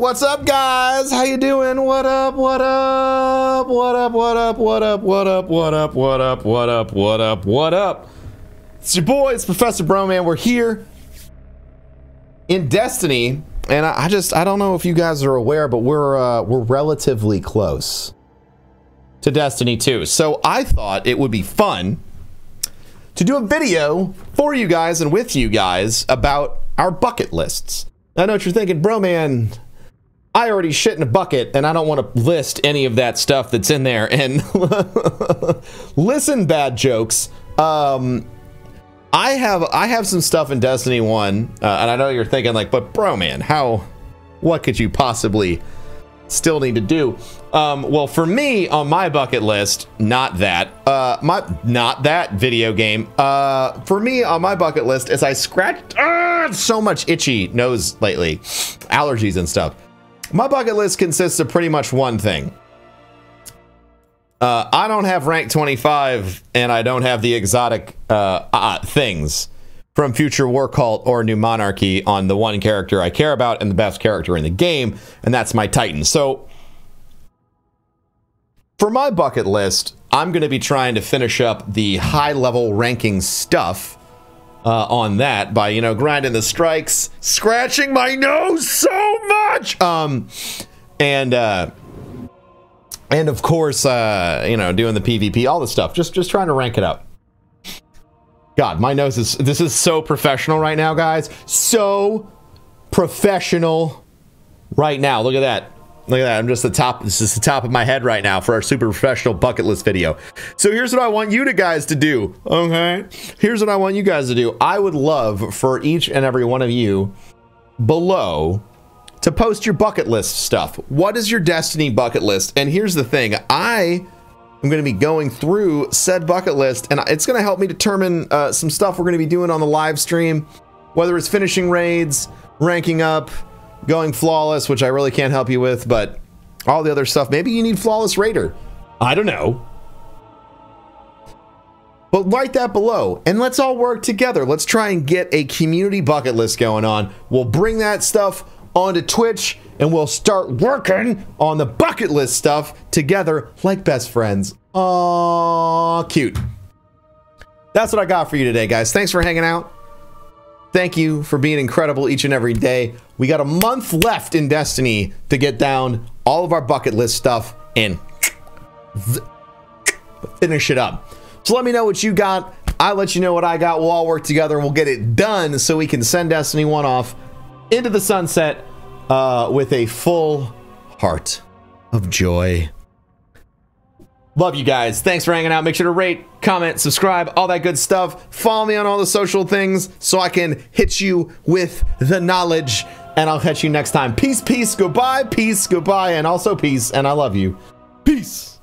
What's up, guys? How you doing? What up? What up? What up? What up? What up? What up? What up? What up? What up? What up? What up? It's your boy. It's Professor Broman. We're here in Destiny, and I, just I don't know if you guys are aware, but we're uh, we're relatively close to Destiny 2. So I thought it would be fun to do a video for you guys and with you guys about our bucket lists. I know what you're thinking, bro, man. I already shit in a bucket and I don't want to list any of that stuff that's in there. And listen, bad jokes. Um, I have I have some stuff in Destiny 1, uh, and I know you're thinking like, but bro, man, how, what could you possibly still need to do? Um, well, for me on my bucket list, not that, uh, my not that video game. Uh, for me on my bucket list, is I scratched uh, so much itchy nose lately, allergies and stuff. My bucket list consists of pretty much one thing. Uh, I don't have rank 25, and I don't have the exotic uh, uh, things from Future War Cult or New Monarchy on the one character I care about and the best character in the game, and that's my Titan. So for my bucket list, I'm going to be trying to finish up the high level ranking stuff uh, on that by, you know, grinding the strikes, scratching my nose so much. Um, and, uh, and of course, uh, you know, doing the PvP, all the stuff, just, just trying to rank it up. God, my nose is, this is so professional right now, guys. So professional right now. Look at that. Look at that. I'm just the top. This is the top of my head right now for our super professional bucket list video. So here's what I want you to guys to do. Okay. Here's what I want you guys to do. I would love for each and every one of you below to post your bucket list stuff. What is your Destiny bucket list? And here's the thing. I am going to be going through said bucket list and it's going to help me determine uh, some stuff we're going to be doing on the live stream, whether it's finishing raids, ranking up, going flawless, which I really can't help you with, but all the other stuff, maybe you need flawless raider. I don't know. But write that below and let's all work together. Let's try and get a community bucket list going on. We'll bring that stuff onto Twitch and we'll start working on the bucket list stuff together like best friends. Aww, cute. That's what I got for you today, guys. Thanks for hanging out. Thank you for being incredible each and every day. We got a month left in Destiny to get down all of our bucket list stuff and finish it up. So let me know what you got. I'll let you know what I got. We'll all work together and we'll get it done so we can send Destiny 1 off into the sunset uh, with a full heart of joy. Love you guys. Thanks for hanging out. Make sure to rate, comment, subscribe, all that good stuff. Follow me on all the social things so I can hit you with the knowledge. And I'll catch you next time. Peace, peace, goodbye, peace, goodbye, and also peace. And I love you. Peace.